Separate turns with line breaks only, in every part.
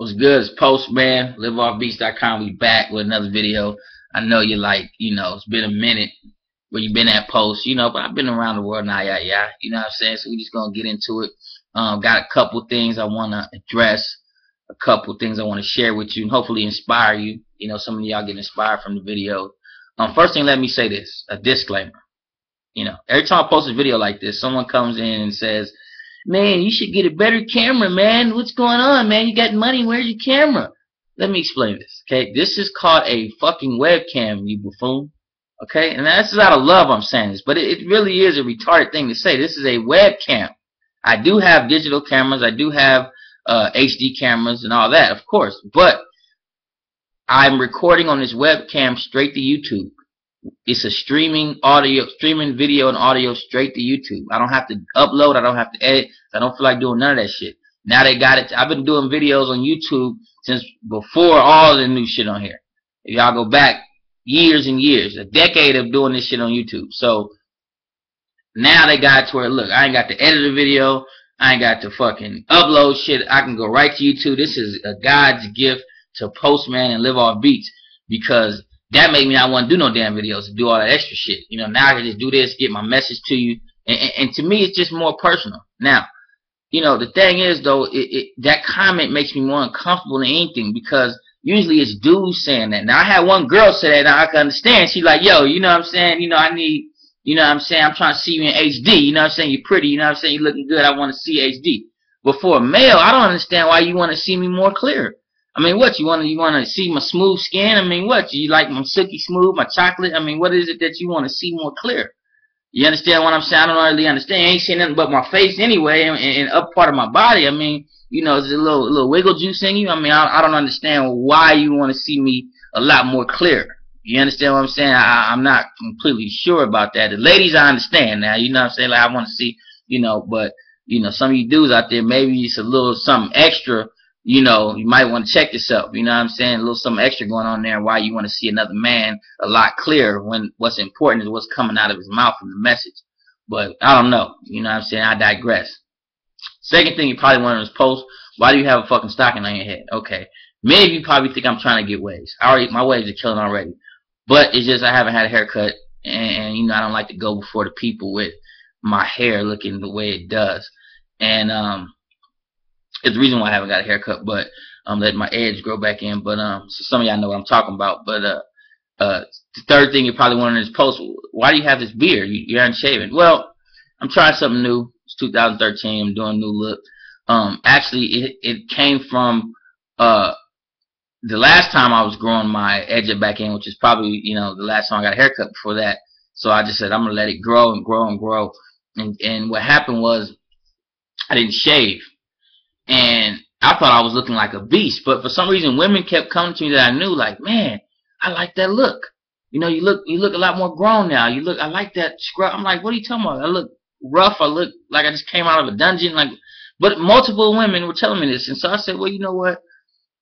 What's good? It's Postman, liveoffbeats.com. We back with another video. I know you're like, you know, it's been a minute where you've been at Post, you know, but I've been around the world now, yeah, yeah. You know what I'm saying? So we're just gonna get into it. Um, got a couple things I wanna address, a couple things I wanna share with you and hopefully inspire you. You know, some of y'all get inspired from the video. Um, first thing, let me say this, a disclaimer. You know, every time I post a video like this, someone comes in and says, Man, you should get a better camera, man. What's going on, man? You got money. Where's your camera? Let me explain this, okay? This is called a fucking webcam, you buffoon. Okay? And that's out of love I'm saying this, but it, it really is a retarded thing to say. This is a webcam. I do have digital cameras. I do have uh, HD cameras and all that, of course. But I'm recording on this webcam straight to YouTube. It's a streaming audio, streaming video and audio straight to YouTube. I don't have to upload. I don't have to edit. I don't feel like doing none of that shit. Now they got it. I've been doing videos on YouTube since before all the new shit on here. If y'all go back years and years, a decade of doing this shit on YouTube. So now they got to where look, I ain't got to edit a video. I ain't got to fucking upload shit. I can go right to YouTube. This is a God's gift to Postman and live off beats because that made me not want to do no damn videos to do all that extra shit. You know, now I can just do this, get my message to you, and, and, and to me, it's just more personal. Now, you know, the thing is though, it, it, that comment makes me more uncomfortable than anything because usually it's dudes saying that. Now I had one girl say that, now I can understand. She like, yo, you know what I'm saying? You know, I need, you know what I'm saying? I'm trying to see you in HD. You know what I'm saying? You're pretty. You know what I'm saying? You're looking good. I want to see HD. But for a male, I don't understand why you want to see me more clear. I mean, what you want to you want to see my smooth skin? I mean, what you like my silky smooth, my chocolate? I mean, what is it that you want to see more clear? You understand what I'm saying? I don't really understand. I ain't seeing nothing but my face anyway, and, and up part of my body. I mean, you know, is a little little wiggle juice in you. I mean, I, I don't understand why you want to see me a lot more clear. You understand what I'm saying? I, I'm not completely sure about that. The ladies, I understand now. You know what I'm saying? Like I want to see, you know, but you know, some of you dudes out there, maybe it's a little something extra you know, you might want to check yourself. You know what I'm saying? A little something extra going on there. Why you want to see another man a lot clearer when what's important is what's coming out of his mouth and the message. But I don't know. You know what I'm saying? I digress. Second thing you probably want to post, why do you have a fucking stocking on your head? Okay. Many of you probably think I'm trying to get waves. I already, my waves are killing already. But it's just I haven't had a haircut and, and you know I don't like to go before the people with my hair looking the way it does. And um it's the reason why I haven't got a haircut, but I'm um, letting my edge grow back in. But um, so some of y'all know what I'm talking about. But uh, uh, the third thing you're probably wanted is post. Why do you have this beard? You, you aren't shaving. Well, I'm trying something new. It's 2013. I'm doing a new look. Um, actually, it it came from uh the last time I was growing my edge back in, which is probably you know the last time I got a haircut before that. So I just said I'm gonna let it grow and grow and grow. And and what happened was I didn't shave and I thought I was looking like a beast. But for some reason, women kept coming to me that I knew, like, man, I like that look. You know, you look you look a lot more grown now. You look, I like that scrub. I'm like, what are you talking about? I look rough. I look like I just came out of a dungeon. Like, but multiple women were telling me this, and so I said, well, you know what?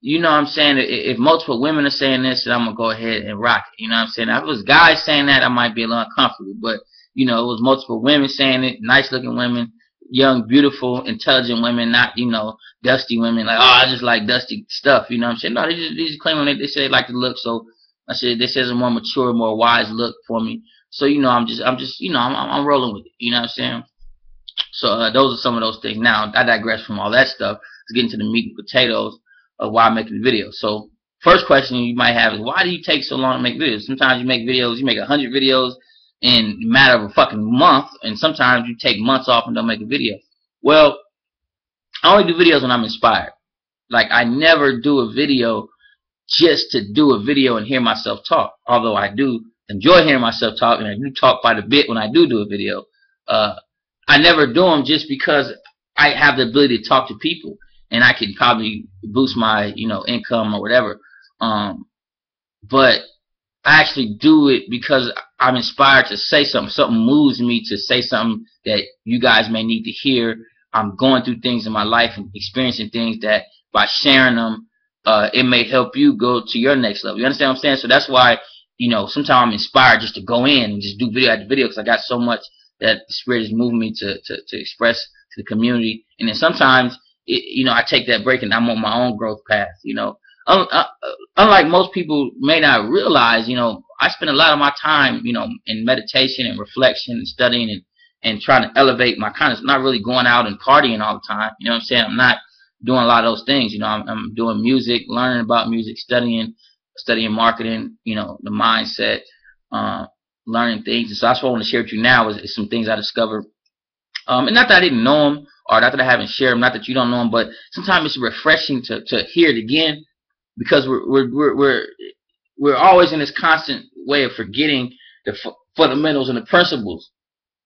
You know what I'm saying? If multiple women are saying this, then I'm gonna go ahead and rock it. You know what I'm saying? If it was guys saying that, I might be a little uncomfortable. But you know, it was multiple women saying it, nice looking women young, beautiful, intelligent women, not, you know, dusty women, like, oh, I just like dusty stuff, you know what I'm saying? No, they just, they just claim they, they say they like the look, so I said, this is a more mature, more wise look for me. So, you know, I'm just, I'm just, you know, I'm, I'm rolling with it, you know what I'm saying? So, uh, those are some of those things. Now, I digress from all that stuff. Let's get into the meat and potatoes of why I'm making the video. So, first question you might have is, why do you take so long to make videos? Sometimes you make videos, you make a hundred videos, in a matter of a fucking month, and sometimes you take months off and don't make a video. Well, I only do videos when I'm inspired. Like, I never do a video just to do a video and hear myself talk. Although I do enjoy hearing myself talk, and I do talk quite a bit when I do do a video. Uh, I never do them just because I have the ability to talk to people, and I can probably boost my, you know, income or whatever. Um, but I actually do it because I'm inspired to say something. Something moves me to say something that you guys may need to hear. I'm going through things in my life and experiencing things that by sharing them, uh, it may help you go to your next level. You understand what I'm saying? So that's why, you know, sometimes I'm inspired just to go in and just do video after video because I got so much that the spirit is moving me to, to, to express to the community. And then sometimes it, you know, I take that break and I'm on my own growth path. You know, uh, unlike most people may not realize, you know, I spend a lot of my time, you know, in meditation and reflection and studying and and trying to elevate my consciousness. Not really going out and partying all the time. You know what I'm saying? I'm not doing a lot of those things. You know, I'm, I'm doing music, learning about music, studying, studying marketing. You know, the mindset, uh, learning things. And so that's what I want to share with you now is, is some things I discovered. Um, and not that I didn't know them or not that I haven't shared them, not that you don't know them, but sometimes it's refreshing to, to hear it again because we're, we're, we're, we're, we're always in this constant way of forgetting the fundamentals and the principles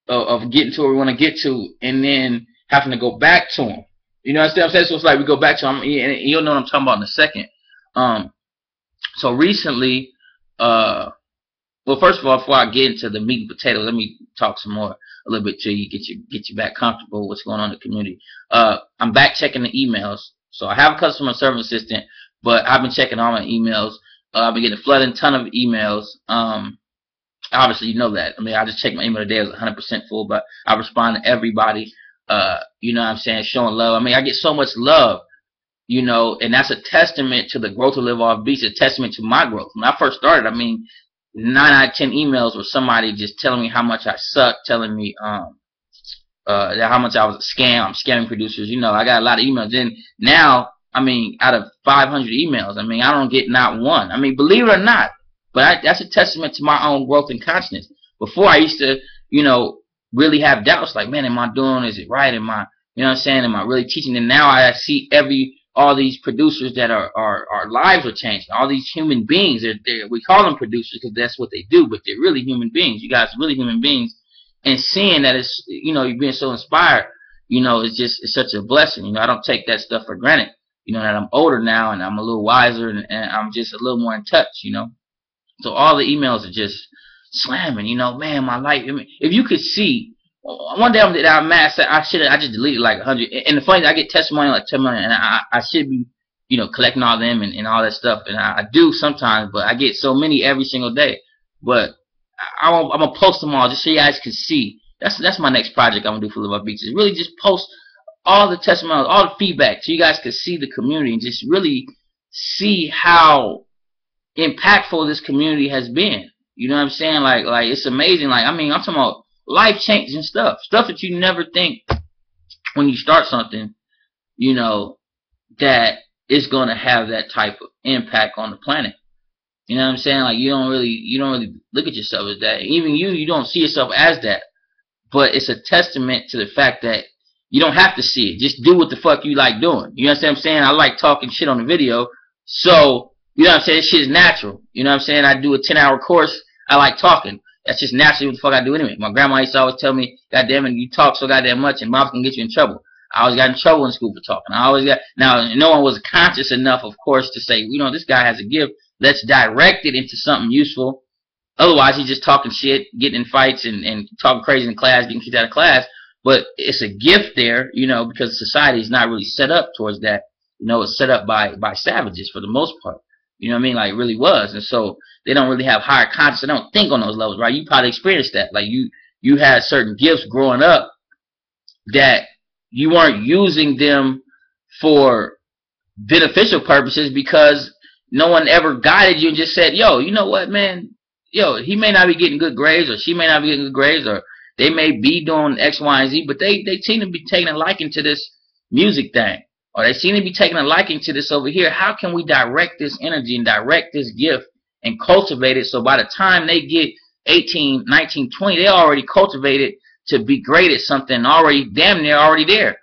of, of getting to where we want to get to and then having to go back to them. You know what I'm saying? So it's like we go back to them, and you'll know what I'm talking about in a second. Um, so recently, uh, well, first of all, before I get into the meat and potatoes, let me talk some more a little bit to you, get you get you back comfortable with what's going on in the community. Uh, I'm back checking the emails. So I have a customer service assistant, but I've been checking all my emails. Uh, I've been getting a flooding ton of emails. Um, obviously you know that. I mean, I just checked my email today; it was 100% full, but I respond to everybody. Uh, you know what I'm saying? Showing love. I mean, I get so much love, you know, and that's a testament to the growth of Live Off Beats, a testament to my growth. When I first started, I mean, nine out of ten emails were somebody just telling me how much I suck, telling me um uh how much I was a scam, I'm scamming producers. You know, I got a lot of emails. And now, I mean, out of 500 emails, I mean, I don't get not one. I mean, believe it or not, but I, that's a testament to my own growth and consciousness. Before I used to, you know, really have doubts like, man, am I doing? Is it right? Am I, you know what I'm saying? Am I really teaching? And now I see every all these producers that are, are our lives are changing. All these human beings, they're, they're, we call them producers because that's what they do, but they're really human beings. You guys are really human beings. And seeing that it's, you know, you're being so inspired, you know, it's just, it's such a blessing. You know, I don't take that stuff for granted. You know, that I'm older now and I'm a little wiser and, and I'm just a little more in touch, you know. So all the emails are just slamming, you know, man, my life. I mean, if you could see, one day I'm, I'm mad. I should I just deleted like a hundred. And the funny, thing, I get testimony like ten million, and I I should be, you know, collecting all them and, and all that stuff, and I, I do sometimes, but I get so many every single day. But I, I'm, I'm gonna post them all just so you guys can see. That's that's my next project I'm gonna do for Live Off Beats. Is really just post all the testimonials, all the feedback, so you guys can see the community and just really see how impactful this community has been. You know what I'm saying? Like like it's amazing. Like I mean, I'm talking about life changing stuff, stuff that you never think when you start something, you know, that is going to have that type of impact on the planet. You know what I'm saying? Like you don't really you don't really look at yourself as that. Even you you don't see yourself as that. But it's a testament to the fact that you don't have to see it. Just do what the fuck you like doing. You know what I'm saying? I like talking shit on the video. So, you know what I'm saying? This shit is natural. You know what I'm saying? I do a 10 hour course. I like talking. That's just naturally what the fuck I do anyway. My grandma used to always tell me, God damn it, you talk so goddamn much and mom's gonna get you in trouble. I always got in trouble in school for talking. I always got, now, no one was conscious enough, of course, to say, you know, this guy has a gift. Let's direct it into something useful. Otherwise, he's just talking shit, getting in fights and, and talking crazy in class, getting kicked out of class. But it's a gift there, you know, because society is not really set up towards that. You know, it's set up by, by savages for the most part. You know what I mean? Like, really was. And so, they don't really have higher consciousness. They don't think on those levels, right? You probably experienced that. Like you, you had certain gifts growing up that you weren't using them for beneficial purposes because no one ever guided you and just said, yo, you know what, man? Yo, he may not be getting good grades or she may not be getting good grades or they may be doing X, Y, and Z, but they, they seem to be taking a liking to this music thing. Or they seem to be taking a liking to this over here. How can we direct this energy and direct this gift and cultivate it. So by the time they get 18, 19, 20, they already cultivated to be great at something already damn near already there.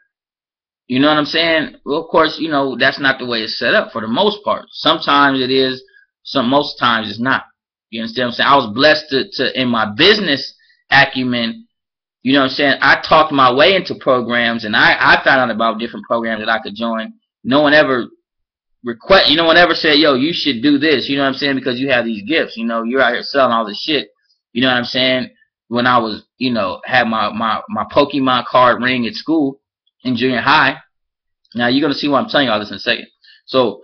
You know what I'm saying? Well, of course, you know, that's not the way it's set up for the most part. Sometimes it is, some most times it's not. You understand what I'm saying? I was blessed to, to in my business acumen, you know what I'm saying? I talked my way into programs and I, I found out about different programs that I could join. No one ever request. You know, one ever said, "Yo, you should do this." You know what I'm saying? Because you have these gifts. You know, you're out here selling all this shit. You know what I'm saying? When I was, you know, had my my my Pokemon card ring at school in junior high. Now you're gonna see why I'm telling you all this in a second. So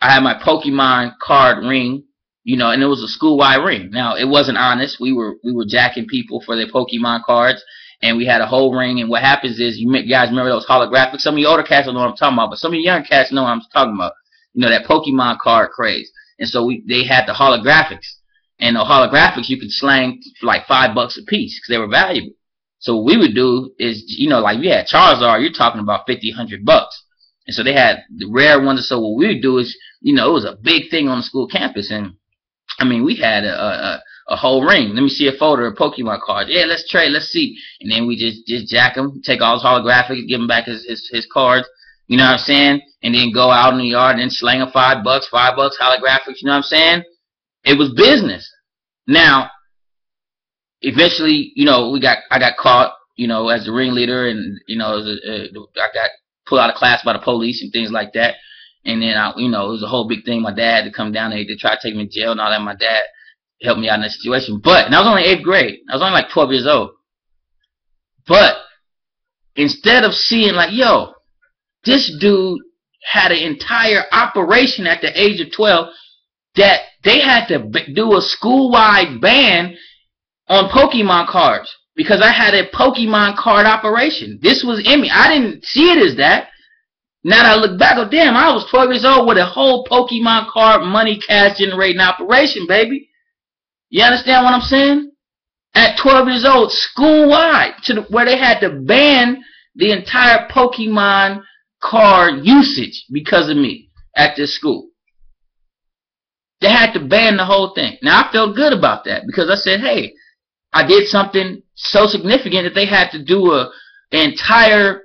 I had my Pokemon card ring, you know, and it was a school wide ring. Now it wasn't honest. We were we were jacking people for their Pokemon cards, and we had a whole ring. And what happens is, you guys remember those holographics? Some of you older cats don't know what I'm talking about, but some of you young cats know what I'm talking about. You know that Pokemon card craze. And so we they had the holographics, and the holographics you could slang for like five bucks a piece because they were valuable. So what we would do is, you know, like we had Charizard, you're talking about fifty, hundred bucks. And so they had the rare ones. So what we would do is, you know, it was a big thing on the school campus, and I mean, we had a, a, a whole ring. Let me see a folder of Pokemon cards. Yeah, let's trade. Let's see. And then we just just jack him, take all his holographic, give him back his, his his cards. You know what I'm saying? And then go out in the yard and slang a five bucks, five bucks holographics. You know what I'm saying? It was business. Now, eventually, you know, we got I got caught. You know, as the ringleader, and you know, a, a, I got pulled out of class by the police and things like that. And then I, you know, it was a whole big thing. My dad had to come down there to try to take me to jail and all that. My dad helped me out in that situation. But and I was only eighth grade. I was only like 12 years old. But instead of seeing like, yo, this dude had an entire operation at the age of 12 that they had to do a school-wide ban on Pokemon cards because I had a Pokemon card operation. This was in me. I didn't see it as that. Now that I look back, oh damn, I was 12 years old with a whole Pokemon card money cash generating operation, baby. You understand what I'm saying? At 12 years old, school wide, to the, where they had to ban the entire Pokemon card usage because of me at this school. They had to ban the whole thing. Now I felt good about that because I said, hey, I did something so significant that they had to do a entire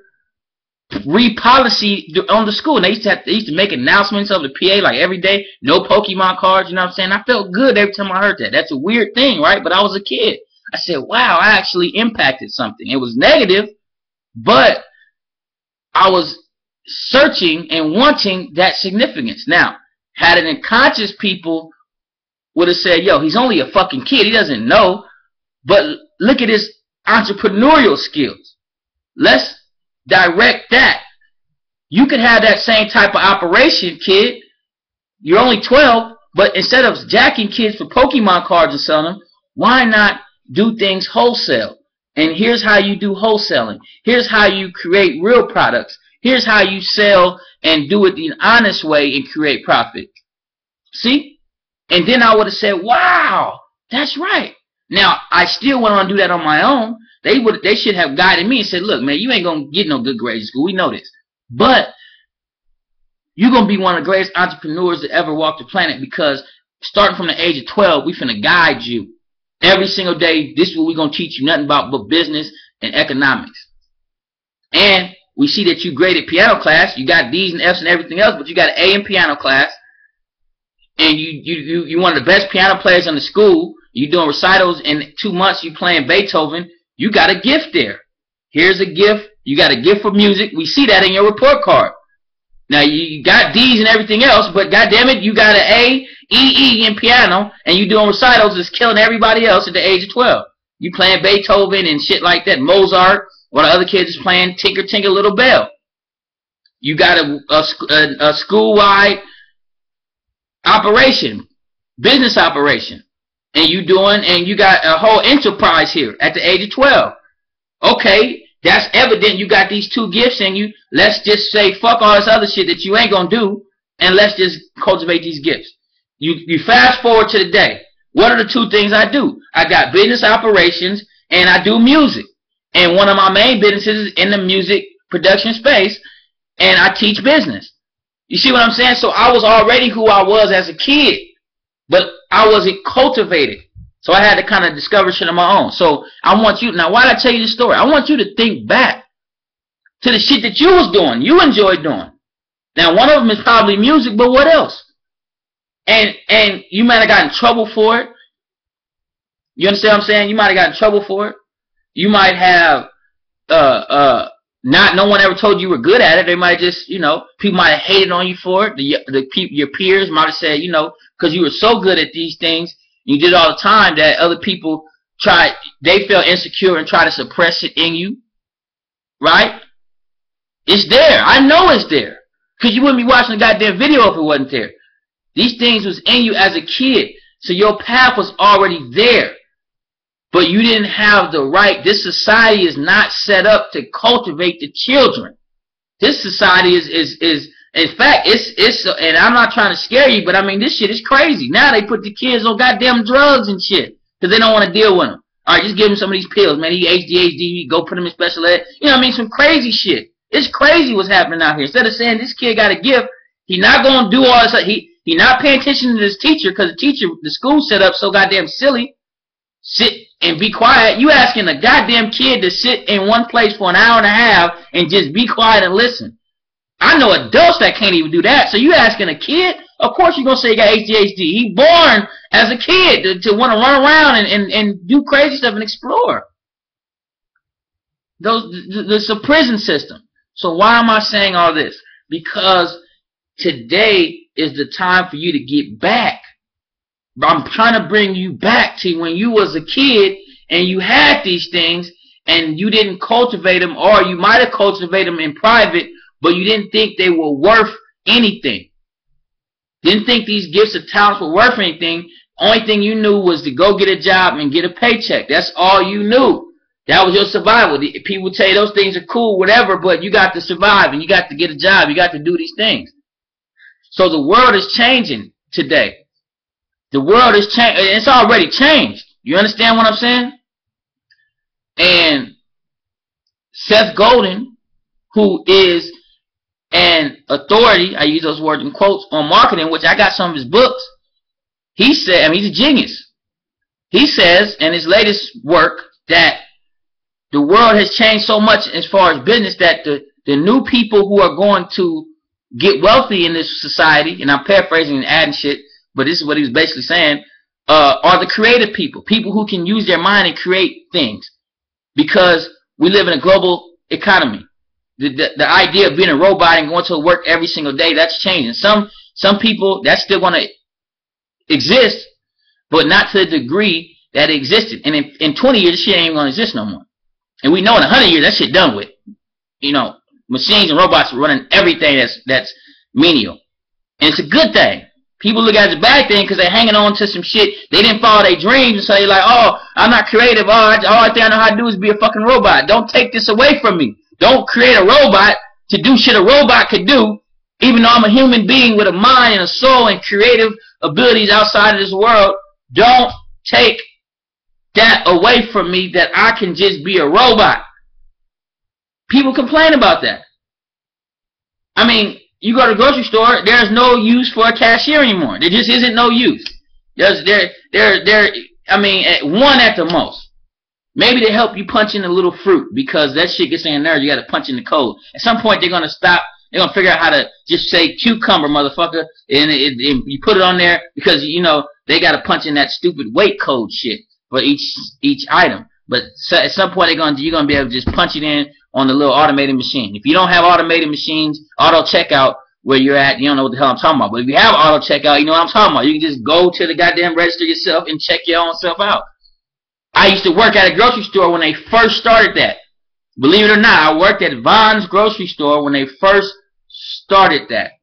re-policy on the school. And they used to have, they used to make announcements of the PA like every day, no Pokemon cards. You know what I'm saying? I felt good every time I heard that. That's a weird thing, right? But I was a kid. I said, wow, I actually impacted something. It was negative, but I was searching and wanting that significance. Now, had it unconscious people would have said, yo, he's only a fucking kid. He doesn't know. But look at his entrepreneurial skills. Let's direct that. You could have that same type of operation, kid. You're only 12, but instead of jacking kids for Pokemon cards and selling them, why not do things wholesale? And here's how you do wholesaling. Here's how you create real products. Here's how you sell and do it the honest way and create profit. See? And then I would have said, wow, that's right. Now, I still want to do that on my own. They would they should have guided me and said, look, man, you ain't gonna get no good grades in school. We know this. But you're gonna be one of the greatest entrepreneurs that ever walked the planet because starting from the age of 12, we finna guide you. Every single day, this is what we're gonna teach you nothing about but business and economics. And we see that you graded piano class. You got D's and F's and everything else, but you got an A in piano class. And you you you you one of the best piano players in the school. You're doing recitals in two months. You playing Beethoven. You got a gift there. Here's a gift. You got a gift for music. We see that in your report card. Now you got D's and everything else, but goddamn it, you got an A, E, E in piano, and you doing recitals is killing everybody else at the age of 12. You playing Beethoven and shit like that, Mozart, while the other kids is playing Tinker Tinker Little Bell. You got a, a, a, a school-wide operation, business operation and you doing and you got a whole enterprise here at the age of 12 okay that's evident you got these two gifts in you. Let's just say fuck all this other shit that you ain't gonna do and let's just cultivate these gifts. You you fast forward to the day. What are the two things i do? I got business operations and i do music. And one of my main businesses is in the music production space and i teach business. You see what i'm saying? So i was already who i was as a kid. But I wasn't cultivated. So I had to kind of discover shit on my own. So I want you, now why did I tell you this story? I want you to think back to the shit that you was doing, you enjoyed doing. Now one of them is probably music, but what else? And, and you might have gotten in trouble for it. You understand what I'm saying? You might have gotten in trouble for it. You might have, uh, uh, not, no one ever told you were good at it. They might just, you know, people might have hated on you for it. The, the, your peers might have said, you know, because you were so good at these things, you did all the time that other people try, they feel insecure and try to suppress it in you. Right? It's there. I know it's there. Because you wouldn't be watching the goddamn video if it wasn't there. These things was in you as a kid. So your path was already there. but you didn't have the right. This society is not set up to cultivate the children. This society is is is in fact it's it's and I'm not trying to scare you, but I mean this shit is crazy. Now they put the kids on goddamn drugs and shit because they don't want to deal with them. All right, just give them some of these pills, man. He ADHD, go put him in special ed. You know what I mean? Some crazy shit. It's crazy what's happening out here. Instead of saying this kid got a gift, he not gonna do all this. He he not paying attention to this teacher because the teacher, the school set up so goddamn silly. Sit and be quiet. You asking a goddamn kid to sit in one place for an hour and a half and just be quiet and listen. I know adults that can't even do that. So you asking a kid? Of course you're gonna say he got ADHD. He born as a kid to, to want to run around and, and, and do crazy stuff and explore. Those it's a prison system. So why am I saying all this? Because today is the time for you to get back. I'm trying to bring you back to when you was a kid and you had these things and you didn't cultivate them or you might have cultivated them in private but you didn't think they were worth anything. Didn't think these gifts of talents were worth anything. Only thing you knew was to go get a job and get a paycheck. That's all you knew. That was your survival. People tell you those things are cool, whatever, but you got to survive and you got to get a job. You got to do these things. So the world is changing today. The world is changing. It's already changed. You understand what I'm saying? And Seth Godin, who is an authority, I use those words in quotes, on marketing, which I got some of his books, he said, I mean, he's a genius. He says in his latest work that the world has changed so much as far as business that the, the new people who are going to get wealthy in this society, and I'm paraphrasing and adding shit, but this is what he was basically saying, uh, are the creative people, people who can use their mind and create things. Because we live in a global economy. The, the, the idea of being a robot and going to work every single day, that's changing. Some some people, that's still going to exist, but not to the degree that it existed. And in, in 20 years, this shit ain't going to exist no more. And we know in 100 years, that shit done with. You know, machines and robots running everything that's that's menial, and it's a good thing. People look at it as a bad thing because they're hanging on to some shit. They didn't follow their dreams, and so they're like, "Oh, I'm not creative. Oh, I, all I think I know how to do is be a fucking robot. Don't take this away from me. Don't create a robot to do shit a robot could do, even though I'm a human being with a mind and a soul and creative abilities outside of this world. Don't take that away from me that I can just be a robot. People complain about that. I mean, you go to the grocery store, there's no use for a cashier anymore. There just isn't no use. There's there there there I mean at one at the most. Maybe they help you punch in a little fruit because that shit gets in there. You got to punch in the code. At some point, they're gonna stop. They're gonna figure out how to just say cucumber, motherfucker, and, it, it, you put it on there because you know they got to punch in that stupid weight code shit for each each item. But so at some point, they're gonna you're gonna be able to just punch it in on the little automated machine. If you don't have automated machines, auto checkout where you're at, you don't know what the hell I'm talking about. But if you have auto checkout, you know what I'm talking about. You can just go to the goddamn register yourself and check your own self out. I used to work at a grocery store when they first started that. Believe it or not, I worked at Vons grocery store when they first started that.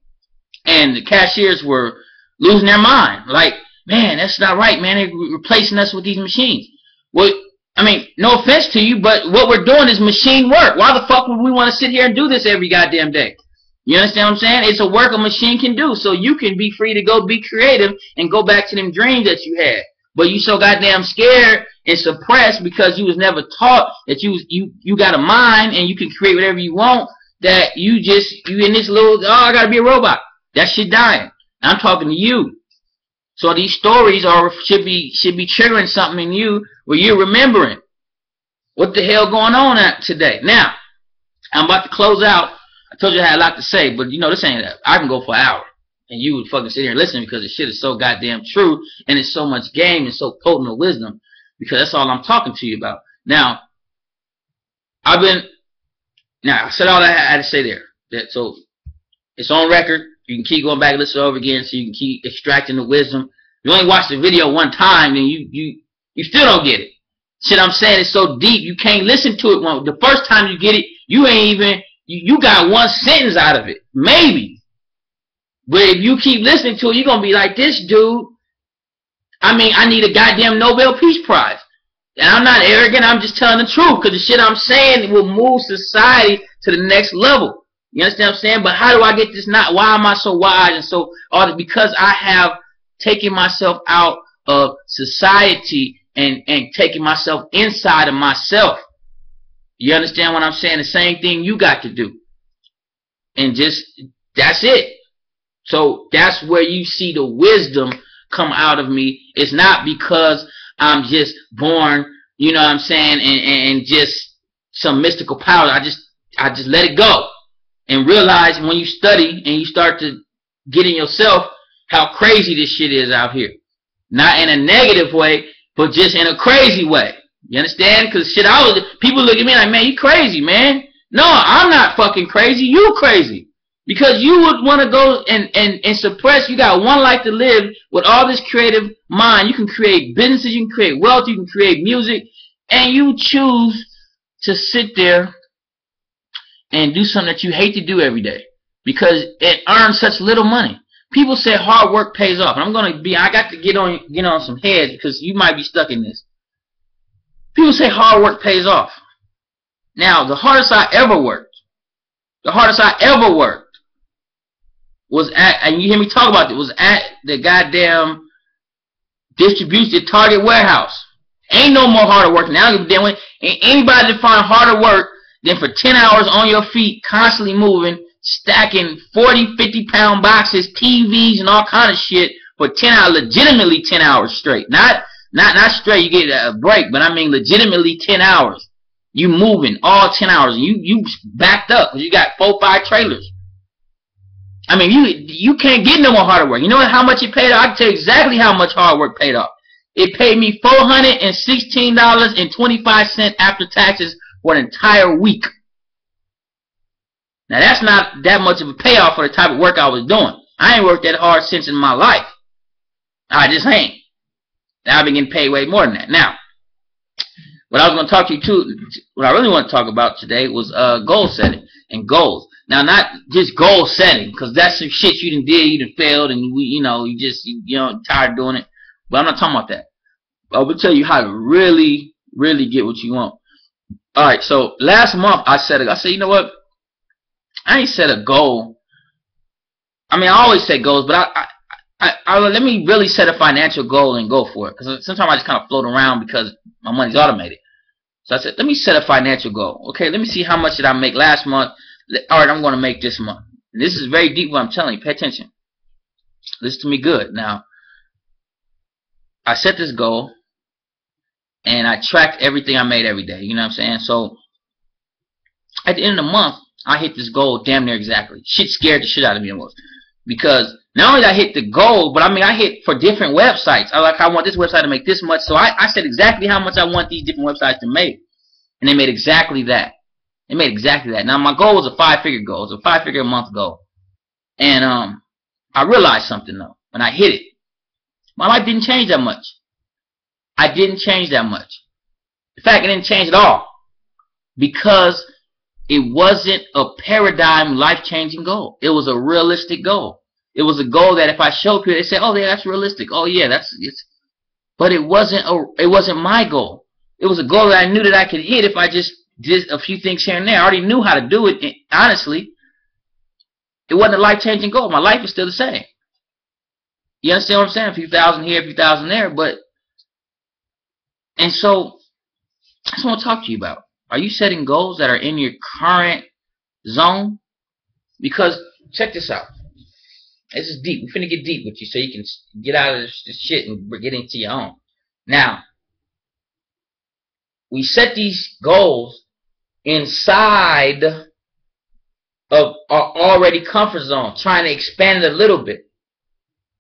And the cashiers were losing their mind. Like, man, that's not right, man. They're replacing us with these machines. Well, I mean, no offense to you, but what we're doing is machine work. Why the fuck would we want to sit here and do this every goddamn day? You understand what I'm saying? It's a work a machine can do, so you can be free to go be creative and go back to them dreams that you had. But you so goddamn scared and suppressed because you was never taught that you you you got a mind and you can create whatever you want. That you just you in this little oh I gotta be a robot. That shit dying. I'm talking to you. So these stories are should be should be triggering something in you where you're remembering what the hell going on at today. Now, I'm about to close out. I told you I had a lot to say, but you know this ain't I can go for an hour. And you would fucking sit here and listen because the shit is so goddamn true and it's so much game and so potent of wisdom because that's all I'm talking to you about. Now, I've been now I said all I had to say there. That so it's on record. You can keep going back and listen over again so you can keep extracting the wisdom. You only watch the video one time and you you you still don't get it. Shit I'm saying is so deep you can't listen to it one the first time you get it, you ain't even you, you got one sentence out of it. Maybe. But if you keep listening to it, you're gonna be like, this dude, I mean, I need a goddamn Nobel Peace Prize. And I'm not arrogant, I'm just telling the truth because the shit I'm saying will move society to the next level. You understand what I'm saying? But how do I get this not? Why am I so wise and so all? Because I have taken myself out of society and, and taking myself inside of myself. You understand what I'm saying? The same thing you got to do. And just, that's it. So that's where you see the wisdom come out of me. It's not because I'm just born, you know what I'm saying, and, and just some mystical power. I just, I just let it go and realize when you study and you start to get in yourself how crazy this shit is out here. Not in a negative way, but just in a crazy way. You understand? Because shit, I was people look at me like, man, you crazy, man. No, I'm not fucking crazy. You crazy. Because you would want to go and, and, and suppress. You got one life to live with all this creative mind. You can create businesses, you can create wealth, you can create music, and you choose to sit there and do something that you hate to do every day because it earns such little money. People say hard work pays off. I'm gonna be I got to get on get on some heads because you might be stuck in this. People say hard work pays off. Now, the hardest I ever worked, the hardest I ever worked was at and you hear me talk about it, was at the goddamn distribution Target warehouse. Ain't no more harder work now. Ain't anybody that find harder work than for 10 hours on your feet, constantly moving, stacking 40, 50 pound boxes, TVs, and all kind of shit for 10 hours, legitimately 10 hours straight. Not, not, not straight, you get a break, but I mean legitimately 10 hours. You moving all 10 hours. You, you backed up because you got four, five trailers. I mean, you, you can't get no more hard work. You know how much it paid off? I can tell you exactly how much hard work paid off. It paid me $416.25 after taxes for an entire week. Now that's not that much of a payoff for the type of work I was doing. I ain't worked that hard since in my life. I just ain't. Now I've been getting paid way more than that. Now, what I was going to talk to you to, what I really want to talk about today was uh, goal setting and goals. Now, not just goal setting, because that's some shit you done did, you done failed, and we, you know, you just, you, you know, tired doing it. But I'm not talking about that. I will tell you how to really, really get what you want. All right, so last month I said, I said, you know what? I ain't set a goal. I mean, I always set goals, but I, I, I, I let me really set a financial goal and go for it. Because sometimes I just kind of float around because my money's automated. So I said, let me set a financial goal. Okay, let me see how much did I make last month. All right, I'm going to make this month. And this is very deep what I'm telling you. Pay attention. Listen to me good. Now, I set this goal and I tracked everything I made every day. You know what I'm saying? So at the end of the month, I hit this goal damn near exactly. Shit scared the shit out of me almost. Because not only did I hit the goal, but I mean I hit for different websites. I like I want this website to make this much, so I, I said exactly how much I want these different websites to make. And they made exactly that. They made exactly that. Now my goal was a five figure goal. It was a five figure a month goal. And um I realized something though, when I hit it. My life didn't change that much. I didn't change that much. In fact, it didn't change at all. Because it wasn't a paradigm life-changing goal. It was a realistic goal. It was a goal that if I showed people, they say, "Oh, yeah, that's realistic. Oh, yeah, that's it's." But it wasn't a. It wasn't my goal. It was a goal that I knew that I could hit if I just did a few things here and there. I already knew how to do it. And honestly, it wasn't a life-changing goal. My life is still the same. You understand what I'm saying? A few thousand here, a few thousand there, but and so I just want to talk to you about. Are you setting goals that are in your current zone? Because check this out. This is deep. We're finna get deep with you so you can get out of this, this shit and get into your own. Now, we set these goals inside of our already comfort zone, trying to expand it a little bit.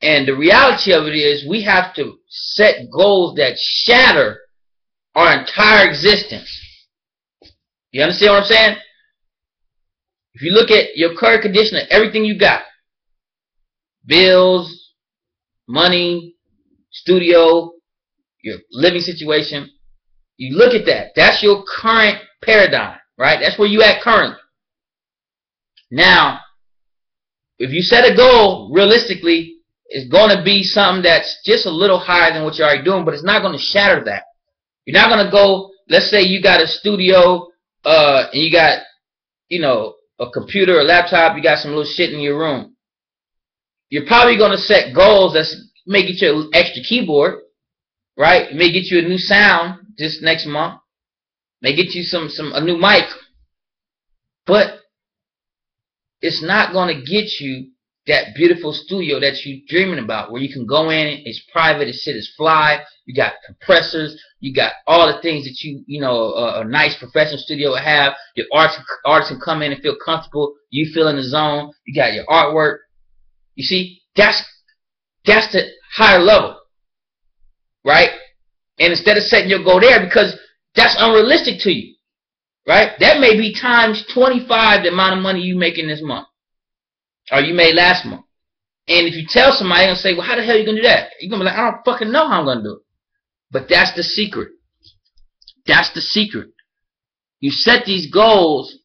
And the reality of it is we have to set goals that shatter our entire existence. You understand what I'm saying? If you look at your current condition of everything you got, bills, money, studio, your living situation, you look at that. That's your current paradigm, right? That's where you at currently. Now, if you set a goal, realistically, it's going to be something that's just a little higher than what you're already doing, but it's not going to shatter that. You're not gonna go. Let's say you got a studio, uh, and you got, you know, a computer, a laptop. You got some little shit in your room. You're probably gonna set goals that's may get you an extra keyboard, right? It may get you a new sound this next month. May get you some some a new mic. But it's not gonna get you that beautiful studio that you're dreaming about where you can go in, it's private, the shit is fly, you got compressors, you got all the things that you, you know, a, a nice professional studio would have. Your artists, artists can come in and feel comfortable. You feel in the zone. You got your artwork. You see, that's that's the higher level, right? And instead of setting your goal there, because that's unrealistic to you, right? That may be times 25 the amount of money you make in this month, or you made last month. And if you tell somebody, they're gonna say, "Well, how the hell are you gonna do that?" You're gonna be like, "I don't fucking know how I'm gonna do it." But that's the secret. That's the secret. You set these goals,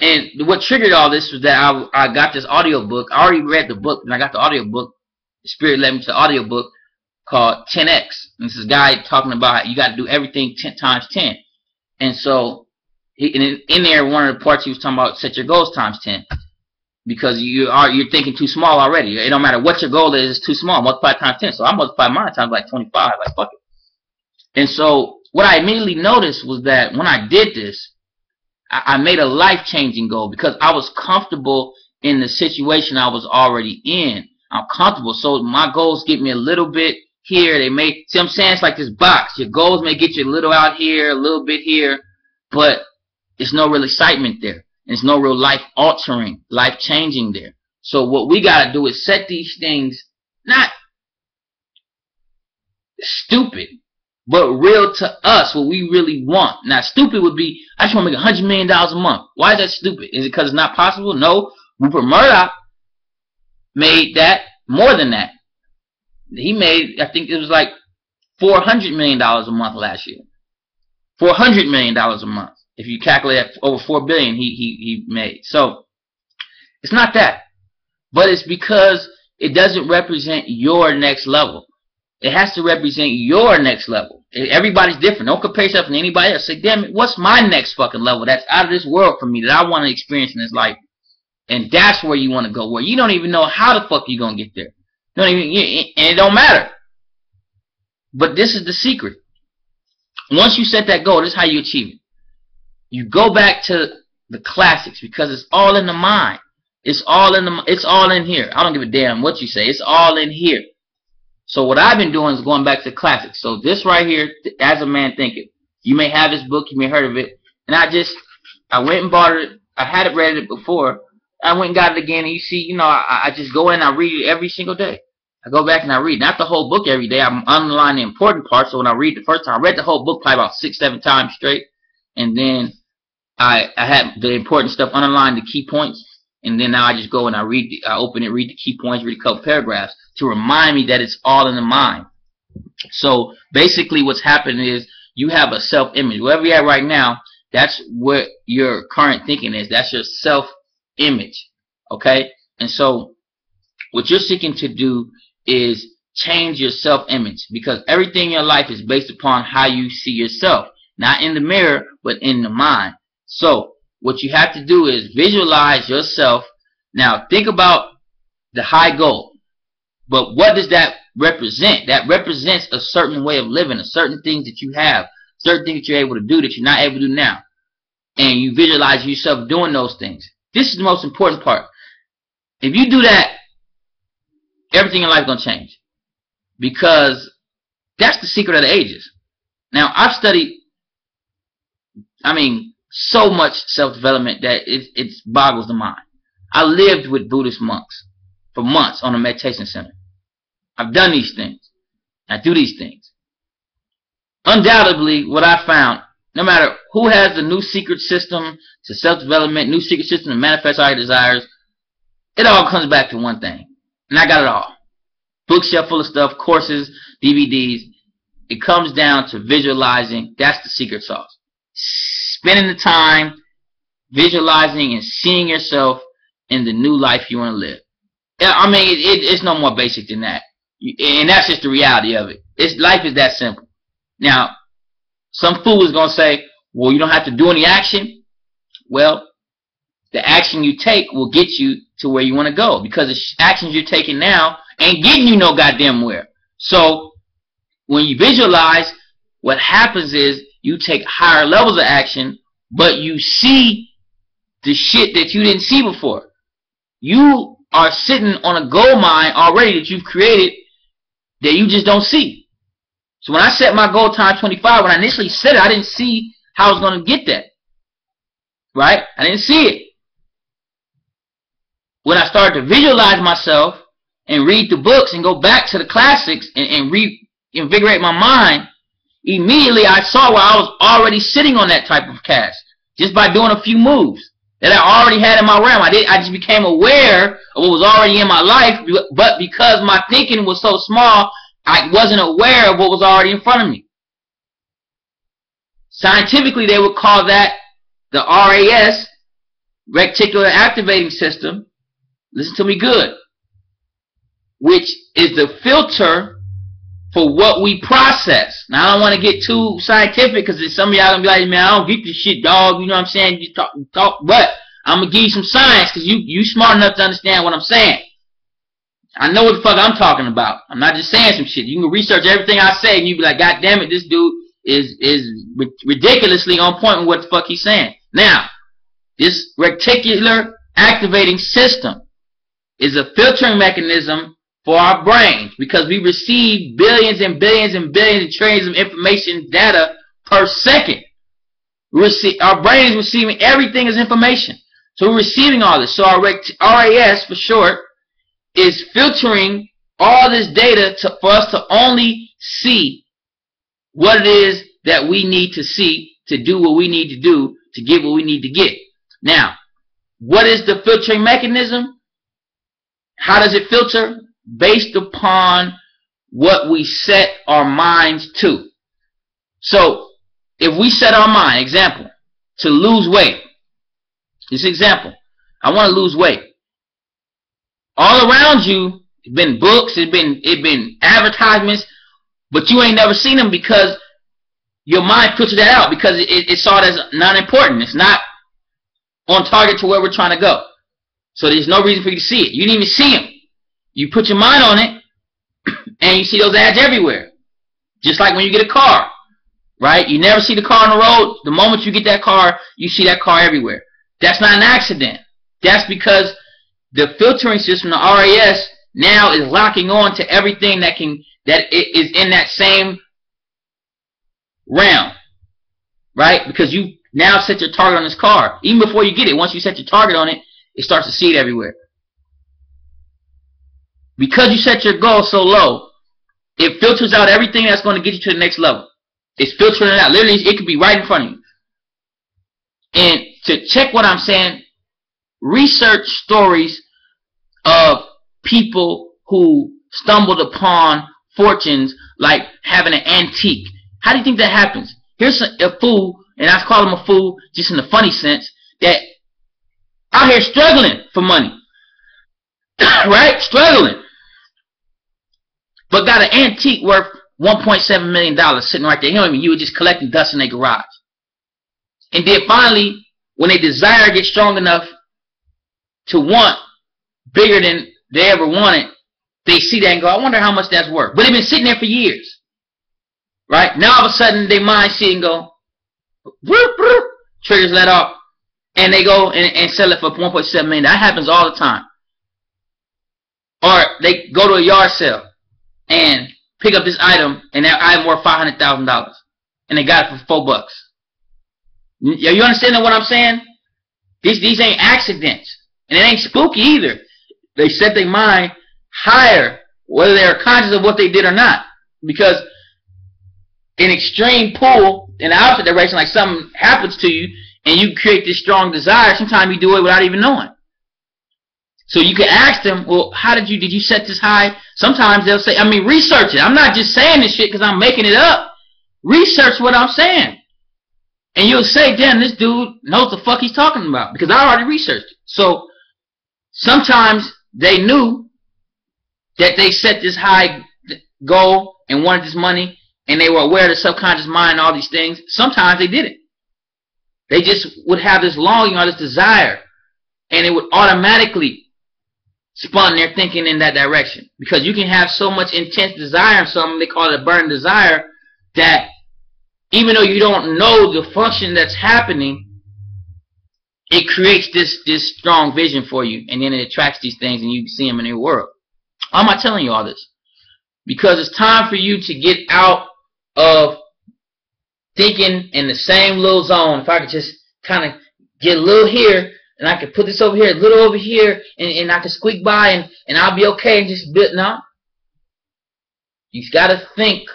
and what triggered all this was that I, I got this audio book. I already read the book, and I got the audio book. Spirit led me to the audio book called 10x. And this is guy talking about you got to do everything 10 times 10. And so, he, in there, one of the parts he was talking about set your goals times 10 because you are you're thinking too small already. It don't matter what your goal is, it's too small. Multiply times ten. So I multiplied mine times like twenty five. Like fuck it. And so what I immediately noticed was that when I did this, I, I made a life changing goal because I was comfortable in the situation I was already in. I'm comfortable. So my goals get me a little bit here. They may see I'm saying it's like this box. Your goals may get you a little out here, a little bit here, but it's no real excitement there. It's no real life altering, life changing there. So what we got to do is set these things not stupid, but real to us, what we really want. Now, stupid would be, I just want to make a $100 million a month. Why is that stupid? Is it because it's not possible? No. Rupert Murdoch made that more than that. He made, I think it was like $400 million a month last year. $400 million a month. If you calculate that, over four billion, he he he made. So it's not that, but it's because it doesn't represent your next level. It has to represent your next level. Everybody's different. Don't compare yourself to anybody else. Say, damn it, what's my next fucking level that's out of this world for me that I want to experience in this life? And that's where you want to go, where you don't even know how the fuck you're going to get there. And it don't matter. But this is the secret. Once you set that goal, this is how you achieve it you go back to the classics because it's all in the mind. It's all in the it's all in here. I don't give a damn what you say. It's all in here. So what I've been doing is going back to classics. So this right here, as a man thinketh, you may have this book, you may heard of it, and I just I went and bought it. I had it read it before. I went and got it again, and you see, you know, I, I just go in, I read it every single day. I go back and I read, not the whole book every day. I'm underlining the important parts. So when I read the first time, I read the whole book probably about six, seven times straight, and then I, I had the important stuff underlined, the key points, and then now I just go and I read, I open it, read the key points, read a couple paragraphs to remind me that it's all in the mind. So basically, what's happening is you have a self-image. Wherever you're at right now, that's what your current thinking is. That's your self-image. Okay, and so what you're seeking to do is change your self-image because everything in your life is based upon how you see yourself, not in the mirror, but in the mind. So what you have to do is visualize yourself. Now think about the high goal. But what does that represent? That represents a certain way of living, a certain things that you have, certain things that you're able to do that you're not able to do now. And you visualize yourself doing those things. This is the most important part. If you do that, everything in life going to change. Because that's the secret of the ages. Now, I've studied, I mean, so much self-development that it, it boggles the mind. I lived with Buddhist monks for months on a meditation center. I've done these things. I do these things. Undoubtedly, what I found, no matter who has the new secret system to self-development, new secret system to manifest our desires, it all comes back to one thing. And I got it all. Bookshelf full of stuff, courses, DVDs. It comes down to visualizing. That's the secret sauce spending the time visualizing and seeing yourself in the new life you want to live. I mean, it, it, it's no more basic than that. And that's just the reality of it. It's life is that simple. Now, some fool is going to say, well, you don't have to do any action. Well, the action you take will get you to where you want to go because the actions you're taking now ain't getting you no goddamn where. So, when you visualize, what happens is you take higher levels of action, but you see the shit that you didn't see before. You are sitting on a gold mine already that you've created that you just don't see. So when I set my goal time 25, when I initially set it, I didn't see how I was going to get that. Right? I didn't see it. When I started to visualize myself and read the books and go back to the classics and, and reinvigorate my mind, immediately I saw where I was already sitting on that type of cast just by doing a few moves that I already had in my realm. I did. I just became aware of what was already in my life, but because my thinking was so small, I wasn't aware of what was already in front of me. Scientifically, they would call that the RAS, reticular activating system. Listen to me good. Which is the filter for what we process. Now, I don't want to get too scientific because some of y'all going to be like, man, I don't get this shit, dog. You know what I'm saying? You talk, talk, but I'm going to give you some science because you, you smart enough to understand what I'm saying. I know what the fuck I'm talking about. I'm not just saying some shit. You can research everything I say and you be like, God damn it, this dude is, is ridiculously on point with what the fuck he's saying. Now, this reticular activating system is a filtering mechanism for our brains because we receive billions and billions and billions and trillions of information data per second. Receive, our brain is receiving everything as information. So we're receiving all this. So our RAS for short is filtering all this data to, for us to only see what it is that we need to see to do what we need to do to get what we need to get. Now, what is the filtering mechanism? How does it filter? based upon what we set our minds to. So, if we set our mind, example, to lose weight, this example, I want to lose weight. All around you, it's been books, it's been it been advertisements, but you ain't never seen them because your mind filtered that out because it, it, it saw it as not important. It's not on target to where we're trying to go. So there's no reason for you to see it. You didn't even see them. You put your mind on it, and you see those ads everywhere. Just like when you get a car, right? You never see the car on the road. The moment you get that car, you see that car everywhere. That's not an accident. That's because the filtering system, the RAS, now is locking on to everything that can that is in that same realm, right? Because you now set your target on this car. Even before you get it, once you set your target on it, it starts to see it everywhere. Because you set your goal so low, it filters out everything that's going to get you to the next level. It's filtering it out. Literally, it could be right in front of you. And to check what I'm saying, research stories of people who stumbled upon fortunes like having an antique. How do you think that happens? Here's a, a fool, and I call him a fool just in the funny sense, that out here struggling for money. right? Struggling but got an antique worth $1.7 million sitting right there. You know what I mean? You were just collecting dust in their garage. And then finally, when they desire gets strong enough to want bigger than they ever wanted, they see that and go, I wonder how much that's worth. But they've been sitting there for years. Right? Now all of a sudden they mind see and go, whoop, whoop, triggers let off. And they go and, and sell it for 1.7 million. That happens all the time. Or they go to a yard sale and pick up this item, and that item worth five hundred thousand dollars, and they got it for four bucks. You, you understand what I'm saying? These these ain't accidents, and it ain't spooky either. They set their mind higher, whether they're conscious of what they did or not, because an extreme pull in the opposite direction, like something happens to you, and you create this strong desire. Sometimes you do it without even knowing. So you can ask them, well, how did you, did you set this high? Sometimes they'll say, I mean, research it. I'm not just saying this shit because I'm making it up. Research what I'm saying. And you'll say, damn, this dude knows the fuck he's talking about because I already researched it. So sometimes they knew that they set this high goal and wanted this money and they were aware of the subconscious mind and all these things, sometimes they didn't. They just would have this longing or this desire, and it would automatically spun their thinking in that direction. Because you can have so much intense desire in something, they call it a burning desire, that even though you don't know the function that's happening, it creates this this strong vision for you, and then it attracts these things, and you see them in your world. Why am I telling you all this? Because it's time for you to get out of thinking in the same little zone. If I could just kind of get a little here, and I could put this over here, a little over here, and, and I could squeak by, and, and I'll be okay, and just build. No. You've got to think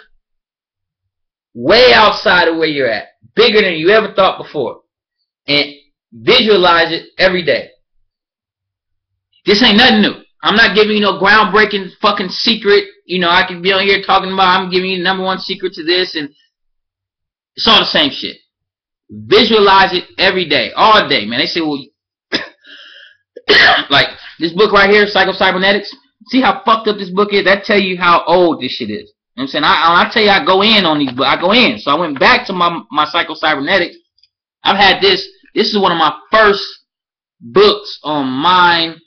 way outside of where you're at, bigger than you ever thought before, and visualize it every day. This ain't nothing new. I'm not giving you no groundbreaking fucking secret. You know, I could be on here talking about I'm giving you the number one secret to this, and it's all the same shit. Visualize it every day, all day, man. They say, well, like this book right here, Psycho Cybernetics. See how fucked up this book is? That tell you how old this shit is. You know I'm saying? I, I tell you, I go in on these books. I go in. So I went back to my my Psycho Cybernetics. I've had this. This is one of my first books on mind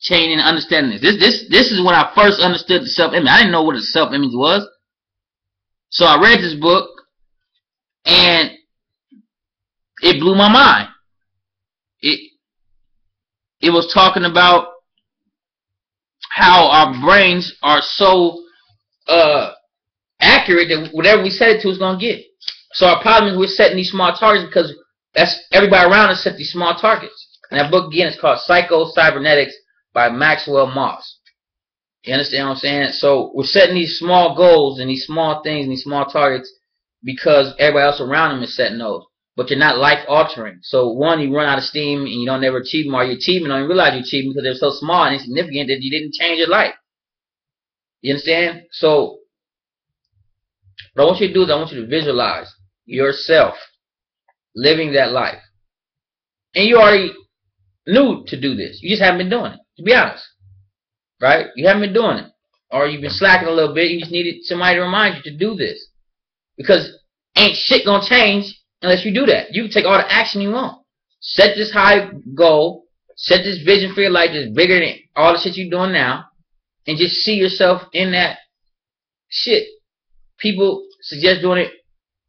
chain and understanding this. This this this is when I first understood the self image. I didn't know what a self image was. So I read this book and it blew my mind. It it was talking about how our brains are so uh, accurate that whatever we set it to is gonna get. So our problem is we're setting these small targets because that's everybody around us set these small targets. And that book again is called Psycho Cybernetics by Maxwell Maltz. You understand what I'm saying? So we're setting these small goals and these small things and these small targets because everybody else around them is setting those. But you're not life altering. So one, you run out of steam and you don't ever achieve them, or you achieve them and don't realize you achieve because they're so small and insignificant that you didn't change your life. You understand? So what I want you to do is I want you to visualize yourself living that life. And you already knew to do this. You just haven't been doing it. To be honest. Right? You haven't been doing it. Or you've been slacking a little bit. You just needed somebody to remind you to do this. Because ain't shit gonna change unless you do that. You can take all the action you want. Set this high goal. Set this vision for your life that's bigger than all the shit you're doing now. And just see yourself in that shit. People suggest doing it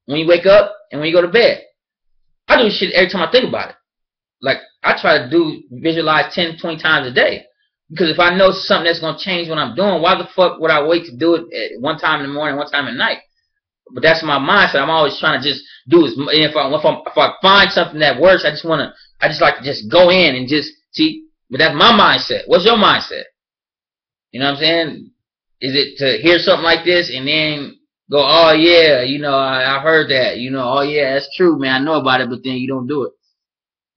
when you wake up and when you go to bed. I do shit every time I think about it. Like, I try to do visualize 10, 20 times a day. Because if I know something that's going to change what I'm doing, why the fuck would I wait to do it at one time in the morning, one time at night? But that's my mindset. I'm always trying to just do as if I, if, I, if I find something that works, I just want to, I just like to just go in and just see. But that's my mindset. What's your mindset? You know what I'm saying? Is it to hear something like this and then go, oh yeah, you know, I, I heard that, you know, oh yeah, that's true, man, I know about it, but then you don't do it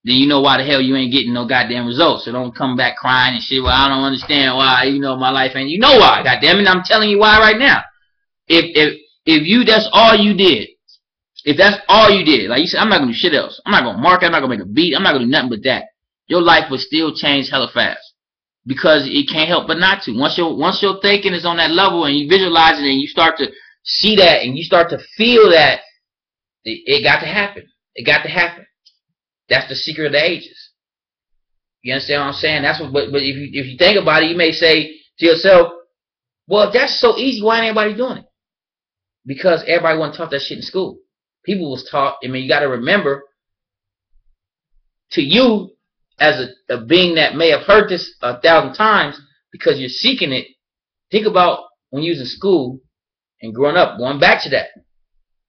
then you know why the hell you ain't getting no goddamn results. So don't come back crying and shit. Well, I don't understand why. You know my life ain't. You know why? Goddamn it, I'm telling you why right now. If if if you that's all you did, if that's all you did, like you said, I'm not gonna do shit else. I'm not gonna market. I'm not gonna make a beat. I'm not gonna do nothing but that. Your life would still change hella fast because it can't help but not to. Once your once your thinking is on that level and you visualize it and you start to see that and you start to feel that it, it got to happen. It got to happen. That's the secret of the ages. You understand what I'm saying? That's what. But, but if you if you think about it, you may say to yourself, "Well, if that's so easy, why ain't anybody doing it?" Because everybody wasn't taught that shit in school. People was taught. I mean, you got to remember. To you, as a, a being that may have heard this a thousand times, because you're seeking it. Think about when you was in school and growing up. Going back to that,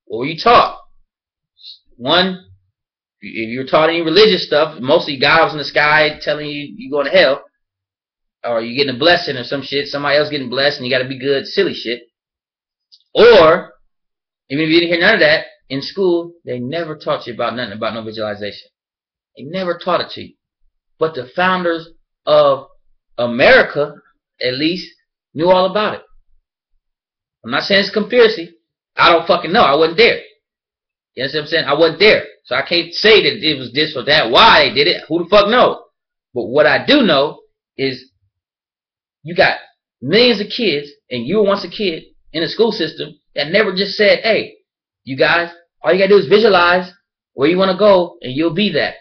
what were you taught? One, if you were taught any religious stuff, mostly God was in the sky telling you you're going to hell, or you're getting a blessing or some shit, somebody else getting blessed and you got to be good, silly shit. Or, even if you didn't hear none of that, in school, they never taught you about nothing about no visualization. They never taught it to you. But the founders of America, at least, knew all about it. I'm not saying it's a conspiracy. I don't fucking know. I wasn't there. You know what I'm saying? I wasn't there. So I can't say that it was this or that. Why they did it? Who the fuck knows? But what I do know is you got millions of kids, and you were once a kid in the school system, that never just said, hey, you guys, all you gotta do is visualize where you want to go, and you'll be that.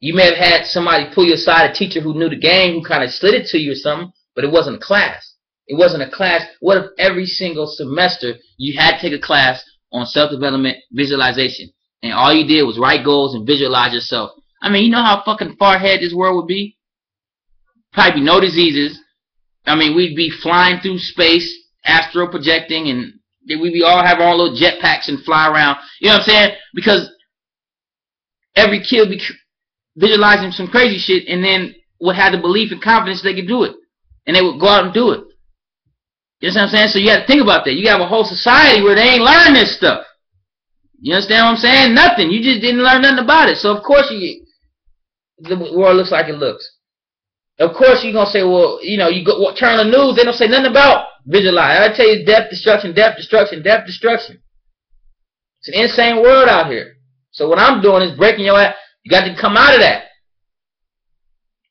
You may have had somebody pull you aside, a teacher who knew the game, who kind of slid it to you or something, but it wasn't a class. It wasn't a class. What if every single semester you had to take a class on self-development visualization, and all you did was write goals and visualize yourself? I mean, you know how fucking far ahead this world would be? Probably no diseases. I mean, we'd be flying through space, astral projecting, and we'd be all have our little jetpacks and fly around. You know what I'm saying? Because every kid be visualizing some crazy shit, and then would have the belief and confidence they could do it, and they would go out and do it. You know what I'm saying? So you got to think about that. You have a whole society where they ain't learning this stuff. You understand what I'm saying? Nothing. You just didn't learn nothing about it. So of course you, the world looks like it looks. Of course you're gonna say, well, you know, you go turn on the news, they don't say nothing about visualize. I tell you, death, destruction, death, destruction, death, destruction. It's an insane world out here. So what I'm doing is breaking your ass. You got to come out of that.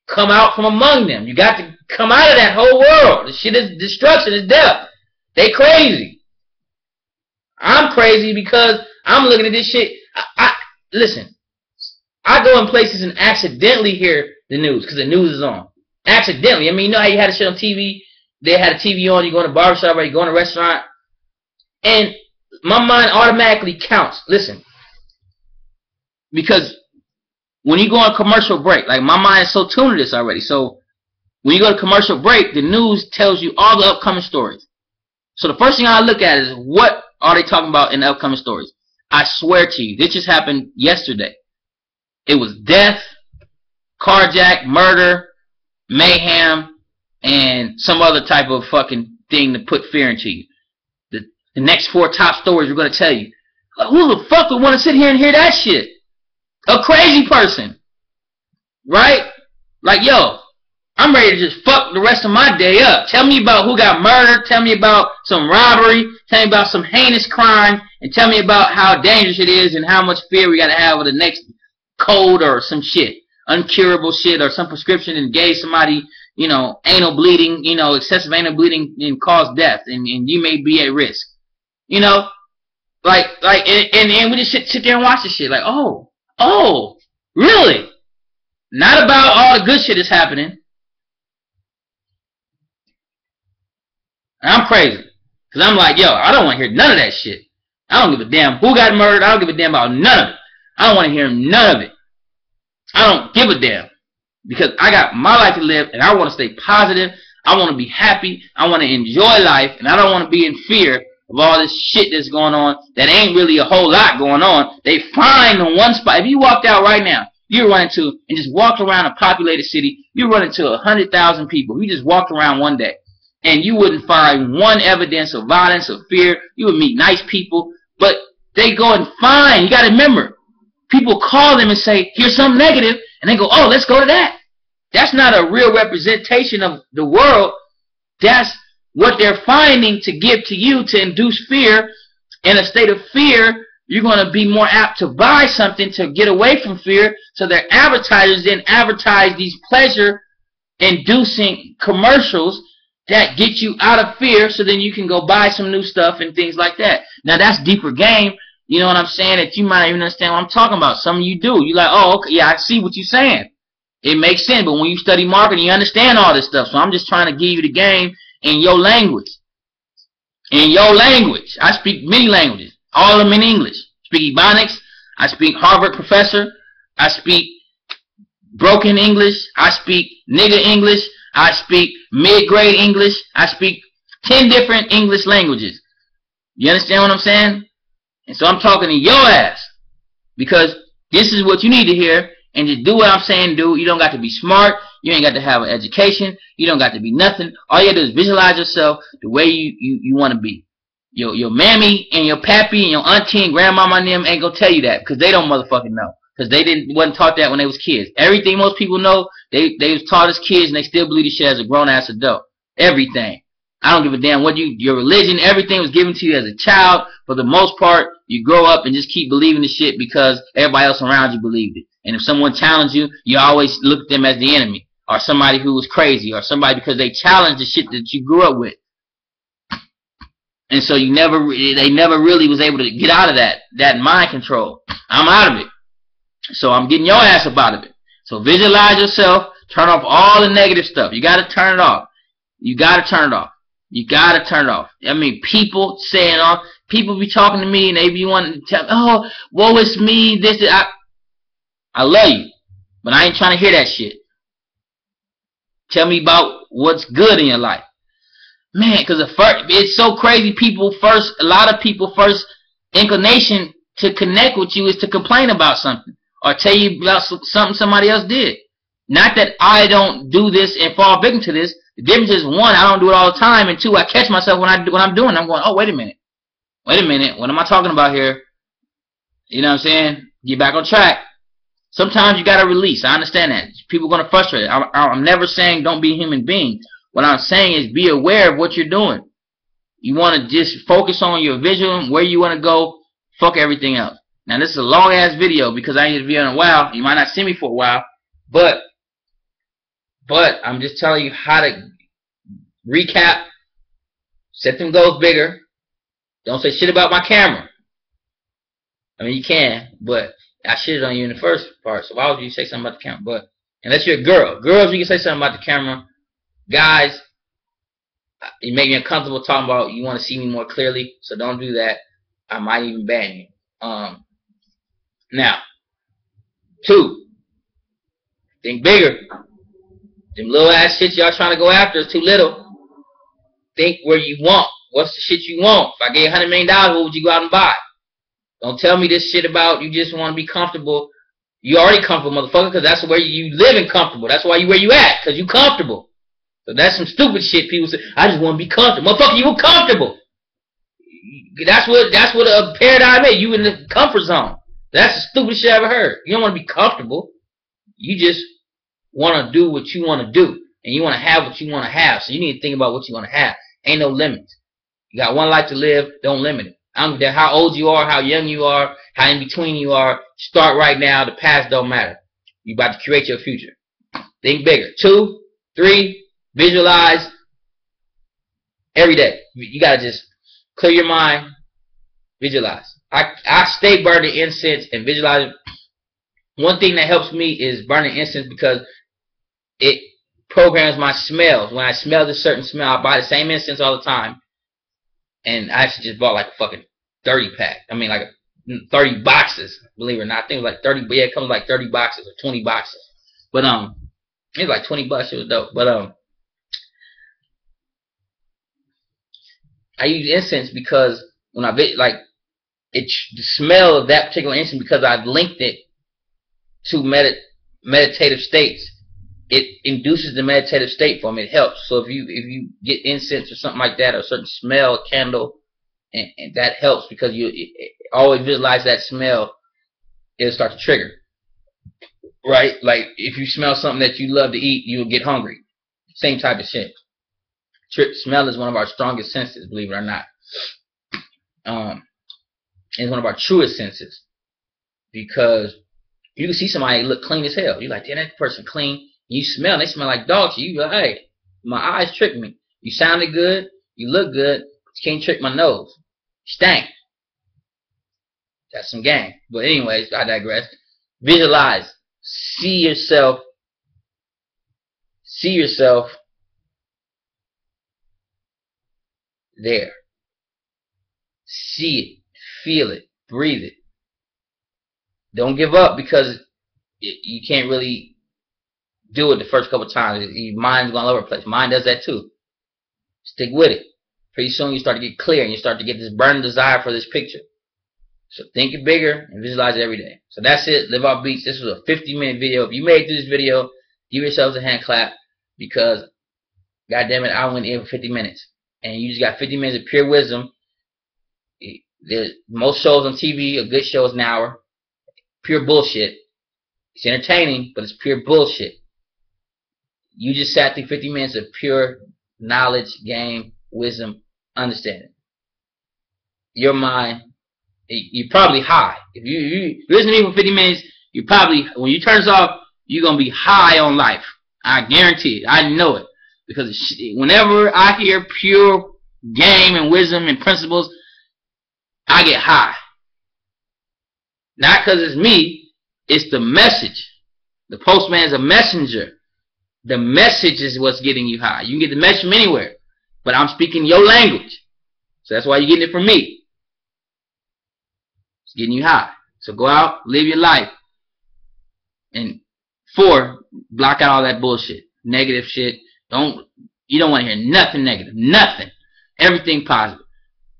Come out from among them. You got to come out of that whole world. The shit is destruction, is death. They crazy. I'm crazy because I'm looking at this shit. I, I listen. I go in places and accidentally hear the news because the news is on. Accidentally. I mean, you know how you had a shit on TV? They had a TV on, you go in a barbershop or you go in a restaurant. And my mind automatically counts. Listen. Because when you go on commercial break, like my mind is so tuned to this already. So when you go to commercial break, the news tells you all the upcoming stories. So the first thing I look at is what are they talking about in the upcoming stories? I swear to you, this just happened yesterday. It was death, carjack, murder, mayhem, and some other type of fucking thing to put fear into you. The, the next four top stories we're going to tell you. Who the fuck would want to sit here and hear that shit? A crazy person. Right? Like, yo, I'm ready to just fuck the rest of my day up. Tell me about who got murdered. Tell me about some robbery. Tell me about some heinous crime. And tell me about how dangerous it is and how much fear we got to have of the next cold or some shit uncurable shit or some prescription and gave somebody, you know, anal bleeding, you know, excessive anal bleeding can cause death and, and you may be at risk. You know? Like, like, and, and, and we just sit, sit there and watch this shit. Like, oh, oh, really? Not about all the good shit that's happening. And I'm crazy. Cause I'm like, yo, I don't want to hear none of that shit. I don't give a damn who got murdered. I don't give a damn about none of it. I don't want to hear none of it. I don't give a damn because I got my life to live and I want to stay positive. I want to be happy. I want to enjoy life and I don't want to be in fear of all this shit that's going on that ain't really a whole lot going on. They find the one spot. If you walked out right now, you run into and just walked around a populated city, you run into a hundred thousand people. You just walked around one day and you wouldn't find one evidence of violence or fear. You would meet nice people, but they go and find. You got to remember, people call them and say, here's something negative, and they go, oh, let's go to that. That's not a real representation of the world. That's what they're finding to give to you to induce fear. In a state of fear, you're going to be more apt to buy something to get away from fear. So their advertisers then advertise these pleasure inducing commercials that get you out of fear so then you can go buy some new stuff and things like that. Now that's deeper game you know what I'm saying? That you might not even understand what I'm talking about. Some of you do. You're like, oh, okay, yeah, I see what you're saying. It makes sense. But when you study marketing, you understand all this stuff. So I'm just trying to give you the game in your language. In your language. I speak many languages. All of them in English. I speak Ebonics. I speak Harvard professor. I speak broken English. I speak nigger English. I speak mid-grade English. I speak 10 different English languages. You understand what I'm saying? And so I'm talking to your ass. Because this is what you need to hear. And just do what I'm saying do. You don't got to be smart. You ain't got to have an education. You don't got to be nothing. All you to do is visualize yourself the way you, you, you want to be. Your, your mammy and your pappy and your auntie and grandmama and them ain't gonna tell you that because they don't motherfucking know. Because they didn't wasn't taught that when they was kids. Everything most people know, they they was taught as kids and they still believe the shit as a grown ass adult. Everything. I don't give a damn what you, your religion, everything was given to you as a child. For the most part, you grow up and just keep believing the shit because everybody else around you believed it. And if someone challenged you, you always look at them as the enemy. Or somebody who was crazy. Or somebody because they challenged the shit that you grew up with. And so you never, they never really was able to get out of that, that mind control. I'm out of it. So I'm getting your ass up out of it. So visualize yourself, turn off all the negative stuff. You gotta turn it off. You gotta turn it off. You gotta turn it off. I mean, people saying off. people be talking to me and they be wanting to tell, oh, woe is me, this, is, I, I love you, but I ain't trying to hear that shit. Tell me about what's good in your life. Man, because the first, it's so crazy. People first, a lot of people first inclination to connect with you is to complain about something or tell you about something somebody else did. Not that I don't do this and fall victim to this. The difference is one, I don't do it all the time, and two, I catch myself when I when I'm doing. I'm going, oh wait a minute, wait a minute, what am I talking about here? You know what I'm saying? Get back on track. Sometimes you gotta release. I understand that. People are gonna frustrate. I'm, I'm never saying don't be a human being. What I'm saying is be aware of what you're doing. You want to just focus on your vision, where you want to go. Fuck everything else. Now this is a long ass video because I ain't to be in a while. You might not see me for a while, but but I'm just telling you how to recap, set them goals bigger. Don't say shit about my camera. I mean you can, but I shitted on you in the first part. So why would you say something about the camera? But unless you're a girl, girls you can say something about the camera guys, you make me uncomfortable talking about you want to see me more clearly, so don't do that. I might even ban you. Um, now, two, think bigger. Them little ass shit y'all trying to go after is too little. Think where you want. What's the shit you want? If I gave $100 million, what would you go out and buy? Don't tell me this shit about you just want to be comfortable. You already comfortable, motherfucker, because that's where you live in comfortable. That's why you where you at, because you comfortable. So that's some stupid shit people say. I just want to be comfortable. Motherfucker, you were comfortable. That's what that's what a paradigm is. You in the comfort zone. That's the stupidest shit I ever heard. You don't want to be comfortable. You just want to do what you want to do. And you want to have what you want to have. So you need to think about what you want to have. Ain't no limits. You got one life to live. Don't limit it. I don't care how old you are, how young you are, how in between you are. Start right now. The past don't matter. You about to create your future. Think bigger. Two, three, Visualize every day. You gotta just clear your mind. Visualize. I I stay burning incense and visualize. One thing that helps me is burning incense because it programs my smells. When I smell this certain smell, I buy the same incense all the time. And I actually just bought like a fucking 30 pack. I mean like a 30 boxes, believe it or not. I think it was like 30, but yeah, it comes like 30 boxes or 20 boxes. But um, it was like 20 bucks. It was dope. But um, I use incense because when I like it, the smell of that particular incense because I've linked it to medit meditative states. It induces the meditative state for me. It helps. So if you if you get incense or something like that, or a certain smell, candle, and, and that helps because you it, always visualize that smell. It'll start to trigger. Right? Like if you smell something that you love to eat, you'll get hungry. Same type of shit smell is one of our strongest senses, believe it or not. Um, it's one of our truest senses because you can see somebody look clean as hell. You're like, damn, that person clean. You smell, they smell like dogs. You go, hey, my eyes tricked me. You sounded good, you look good, you can't trick my nose. Stank. That's some gang. But anyways, I digress. Visualize. See yourself. See yourself there. See it, feel it, breathe it. Don't give up because you can't really do it the first couple times. Your mind's going all over the place. Mind does that too. Stick with it. Pretty soon you start to get clear and you start to get this burning desire for this picture. So think it bigger and visualize it every day. So that's it. Live off beats. This was a 50 minute video. If you made through this video, give yourselves a hand clap because, God damn it, I went in for 50 minutes and you just got 50 minutes of pure wisdom. There's most shows on TV, a good show is an hour. Pure bullshit. It's entertaining, but it's pure bullshit. You just sat through 50 minutes of pure knowledge, game, wisdom, understanding. Your mind, you're probably high. If you, you listen to me for 50 minutes, you probably, when you turn this off, you're going to be high on life. I guarantee it. I know it. Because whenever I hear pure game and wisdom and principles, I get high. Not because it's me, it's the message. The postman is a messenger. The message is what's getting you high. You can get the message from anywhere, but I'm speaking your language. So that's why you're getting it from me. It's getting you high. So go out, live your life. And four, block out all that bullshit. Negative shit. Don't you don't want to hear nothing negative. Nothing. Everything positive.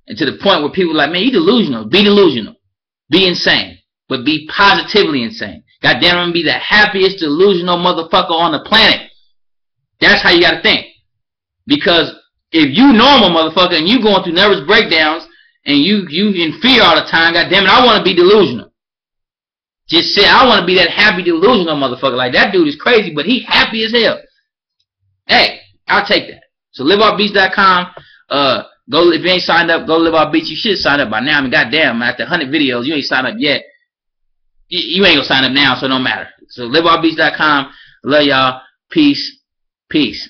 And to the point where people are like, man, you delusional. Be delusional. Be insane. But be positively insane. God damn, I'm be the happiest delusional motherfucker on the planet. That's how you gotta think. Because if you normal motherfucker and you going through nervous breakdowns and you you in fear all the time, god damn it, I wanna be delusional. Just say I wanna be that happy delusional motherfucker. Like that dude is crazy, but he happy as hell. Hey, I'll take that. So liveoffbeats.com. Uh, go if you ain't signed up, go live off beats. You should sign up by now. I mean, goddamn, after 100 videos, you ain't signed up yet. You, you ain't gonna sign up now, so no matter. So liveoffbeats.com. Love y'all. Peace. Peace.